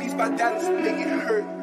beats by Dallas, make it hurt.